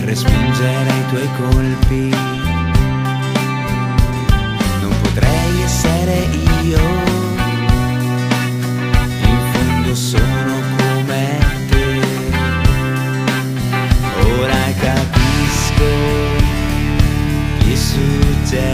per respingere i tuoi colpi. Non potrei essere io, in fondo sono come te. Ora capisco che succede.